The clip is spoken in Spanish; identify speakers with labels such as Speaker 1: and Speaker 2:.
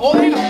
Speaker 1: oh.